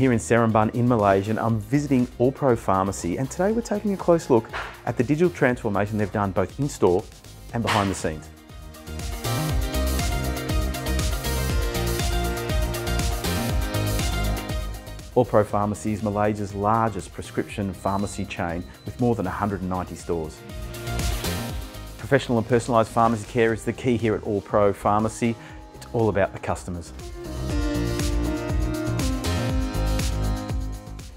Here in Seremban in Malaysia and I'm visiting Alpro Pharmacy and today we're taking a close look at the digital transformation they've done both in store and behind the scenes. Alpro Pharmacy is Malaysia's largest prescription pharmacy chain with more than 190 stores. Professional and personalised pharmacy care is the key here at Alpro Pharmacy. It's all about the customers.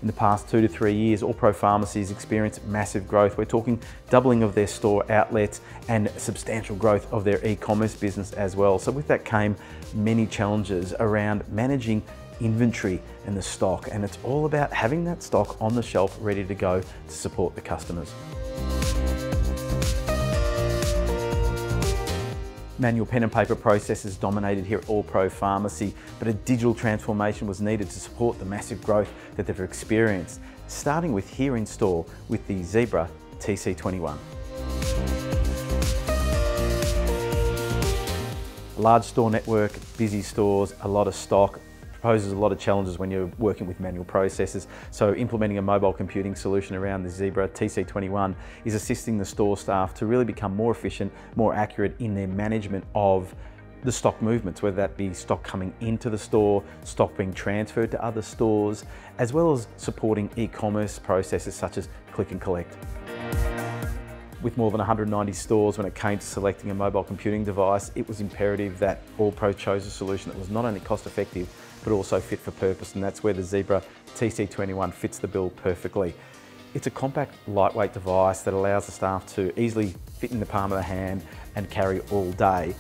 In the past two to three years, Alpro Pharmacies experienced massive growth. We're talking doubling of their store outlets and substantial growth of their e-commerce business as well. So with that came many challenges around managing inventory and the stock. And it's all about having that stock on the shelf ready to go to support the customers. Manual pen and paper processes dominated here at Alpro Pharmacy, but a digital transformation was needed to support the massive growth that they've experienced, starting with here in store with the Zebra TC21. A large store network, busy stores, a lot of stock, poses a lot of challenges when you're working with manual processes. So implementing a mobile computing solution around the Zebra TC21 is assisting the store staff to really become more efficient, more accurate in their management of the stock movements, whether that be stock coming into the store, stock being transferred to other stores, as well as supporting e-commerce processes such as click and collect. With more than 190 stores, when it came to selecting a mobile computing device, it was imperative that Alpro chose a solution that was not only cost effective, but also fit for purpose. And that's where the Zebra TC21 fits the bill perfectly. It's a compact, lightweight device that allows the staff to easily fit in the palm of the hand and carry all day.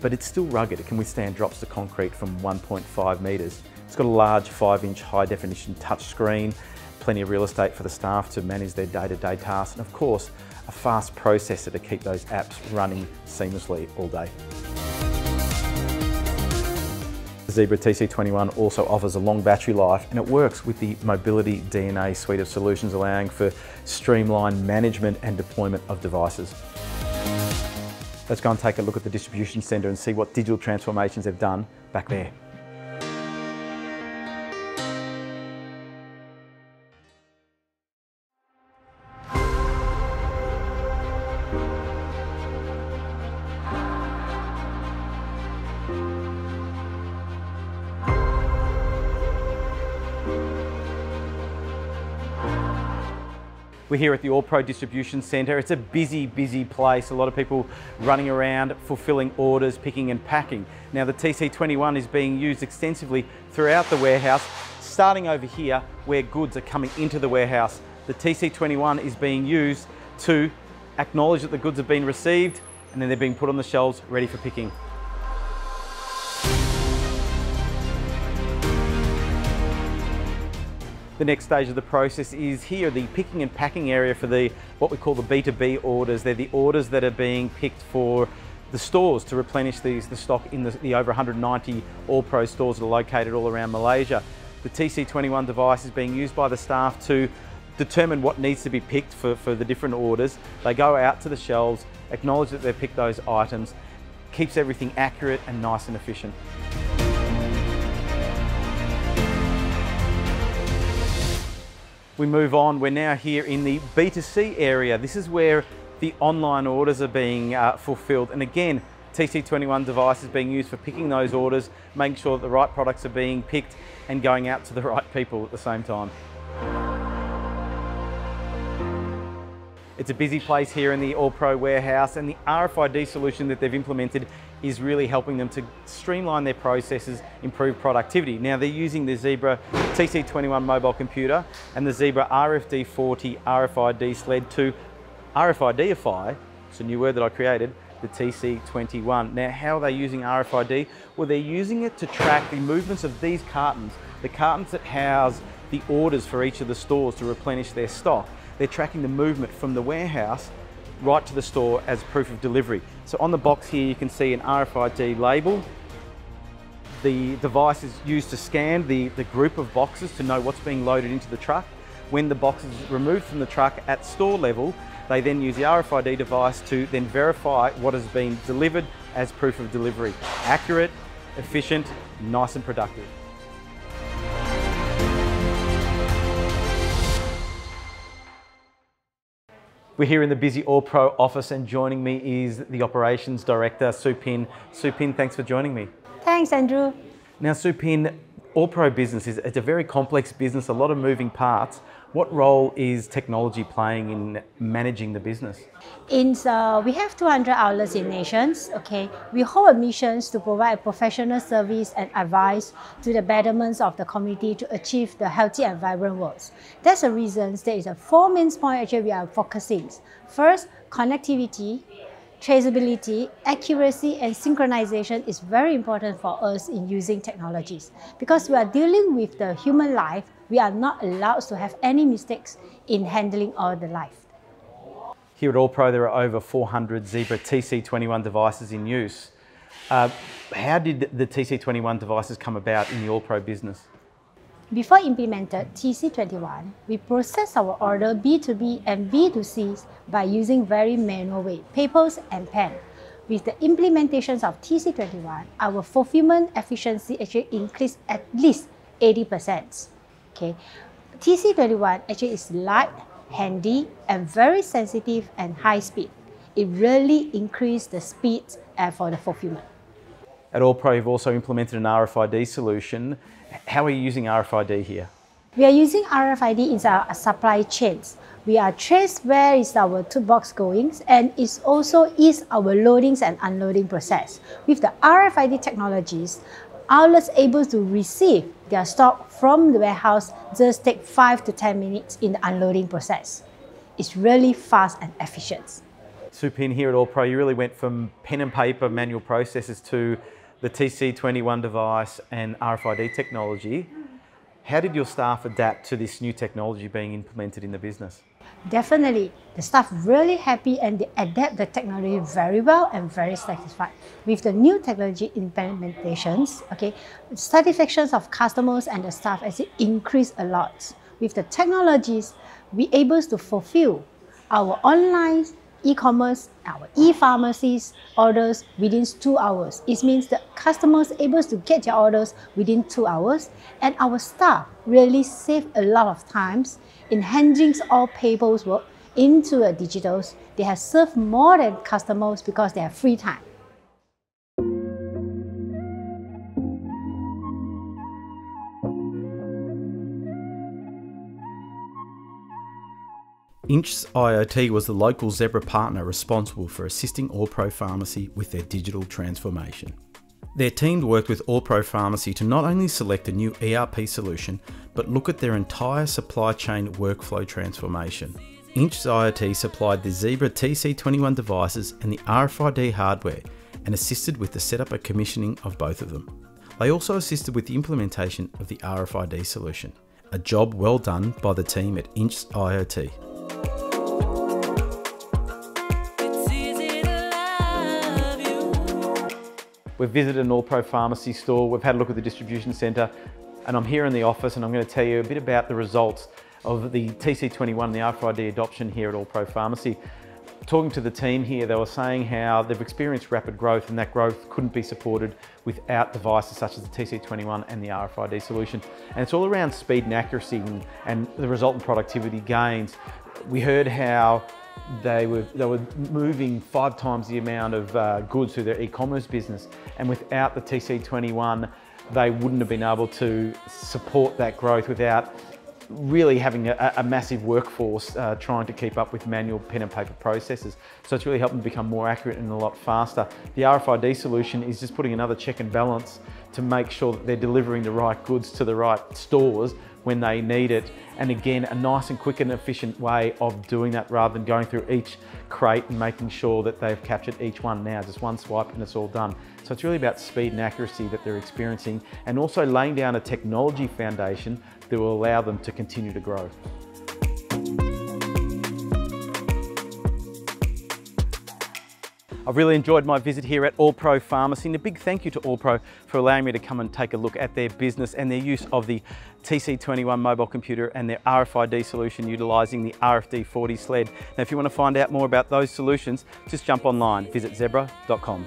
But it's still rugged. It can withstand drops to concrete from 1.5 metres. It's got a large 5 inch high definition touchscreen, plenty of real estate for the staff to manage their day-to-day -day tasks, and of course, a fast processor to keep those apps running seamlessly all day. The Zebra TC21 also offers a long battery life and it works with the Mobility DNA suite of solutions allowing for streamlined management and deployment of devices. Let's go and take a look at the distribution centre and see what digital transformations they've done back there. We're here at the Alpro Distribution Centre. It's a busy, busy place. A lot of people running around, fulfilling orders, picking and packing. Now the TC21 is being used extensively throughout the warehouse, starting over here where goods are coming into the warehouse. The TC21 is being used to acknowledge that the goods have been received and then they're being put on the shelves ready for picking. The next stage of the process is here, the picking and packing area for the what we call the B2B orders. They're the orders that are being picked for the stores to replenish these, the stock in the, the over 190 Alpro stores that are located all around Malaysia. The TC21 device is being used by the staff to determine what needs to be picked for, for the different orders. They go out to the shelves, acknowledge that they've picked those items, keeps everything accurate and nice and efficient. We move on, we're now here in the B2C area. This is where the online orders are being uh, fulfilled. And again, TC21 device is being used for picking those orders, making sure that the right products are being picked and going out to the right people at the same time. It's a busy place here in the Alpro warehouse and the RFID solution that they've implemented is really helping them to streamline their processes, improve productivity. Now they're using the Zebra TC21 mobile computer and the Zebra RFD40 RFID sled to RFIDify, it's a new word that I created, the TC21. Now how are they using RFID? Well they're using it to track the movements of these cartons, the cartons that house the orders for each of the stores to replenish their stock. They're tracking the movement from the warehouse right to the store as proof of delivery. So on the box here you can see an RFID label. The device is used to scan the, the group of boxes to know what's being loaded into the truck. When the box is removed from the truck at store level, they then use the RFID device to then verify what has been delivered as proof of delivery. Accurate, efficient, nice and productive. We're here in the busy Alpro office and joining me is the Operations Director, Sue Pin. Sue Pin, thanks for joining me. Thanks, Andrew. Now, Sue Pin, Alpro business is it's a very complex business, a lot of moving parts. What role is technology playing in managing the business? In uh, we have 200 outlets in nations. Okay, we hold a mission to provide professional service and advice to the betterments of the community to achieve the healthy and vibrant world. That's the reason there is a four main point actually we are focusing. First, connectivity, traceability, accuracy, and synchronization is very important for us in using technologies because we are dealing with the human life. We are not allowed to have any mistakes in handling all the life. Here at Alpro, there are over 400 Zebra TC21 devices in use. Uh, how did the TC21 devices come about in the Alpro business? Before implemented TC21, we process our order B2B and B2C by using very manual way, papers and pen. With the implementations of TC21, our fulfillment efficiency actually increased at least 80%. Okay, TC21 actually is light, handy, and very sensitive and high speed. It really increased the speed uh, for the fulfillment. At Alpro, you've also implemented an RFID solution how are you using RFID here? We are using RFID in our supply chains. We are trace where is our toolbox going and it also is our loadings and unloading process. With the RFID technologies, outlets able to receive their stock from the warehouse just take 5 to 10 minutes in the unloading process. It's really fast and efficient. Sue Pin here at Alpro, you really went from pen and paper manual processes to the TC21 device and RFID technology. How did your staff adapt to this new technology being implemented in the business? Definitely. The staff really happy and they adapt the technology very well and very satisfied. With the new technology implementations, okay, satisfactions of customers and the staff actually increase a lot. With the technologies, we able to fulfill our online e-commerce, our e-pharmacies orders within two hours. It means the customers able to get their orders within two hours and our staff really save a lot of times in handling all paperwork work into a digitals. They have served more than customers because they have free time. Inchs IoT was the local Zebra partner responsible for assisting Alpro Pharmacy with their digital transformation. Their team worked with Alpro Pharmacy to not only select a new ERP solution, but look at their entire supply chain workflow transformation. Inchs IoT supplied the Zebra TC21 devices and the RFID hardware and assisted with the setup and commissioning of both of them. They also assisted with the implementation of the RFID solution, a job well done by the team at Inchs IoT. We've visited an Alpro Pharmacy store, we've had a look at the distribution centre, and I'm here in the office and I'm going to tell you a bit about the results of the TC21, and the RFID adoption here at Alpro Pharmacy. Talking to the team here, they were saying how they've experienced rapid growth and that growth couldn't be supported without devices such as the TC21 and the RFID solution. And it's all around speed and accuracy and, and the resultant productivity gains. We heard how they were, they were moving five times the amount of uh, goods through their e-commerce business. And without the TC21, they wouldn't have been able to support that growth without really having a, a massive workforce uh, trying to keep up with manual pen and paper processes. So it's really helped them become more accurate and a lot faster. The RFID solution is just putting another check and balance to make sure that they're delivering the right goods to the right stores when they need it. And again, a nice and quick and efficient way of doing that rather than going through each crate and making sure that they've captured each one now, just one swipe and it's all done. So it's really about speed and accuracy that they're experiencing and also laying down a technology foundation that will allow them to continue to grow. I've really enjoyed my visit here at Alpro Pharmacy and a big thank you to Alpro for allowing me to come and take a look at their business and their use of the TC21 mobile computer and their RFID solution utilising the RFD40 sled. Now if you want to find out more about those solutions, just jump online, visit zebra.com.